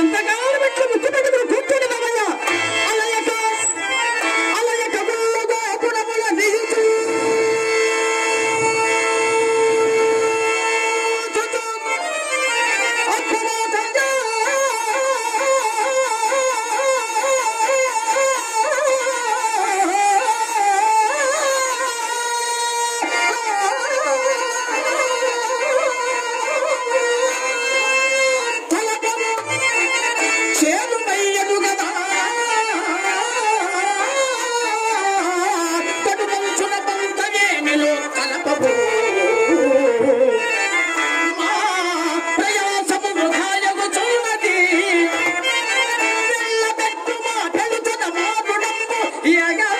ಅಂತ ಕಾಲ ಬಿಟ್ಟು ಮುಖ ತೆಗೆದ್ರು Yeah, I got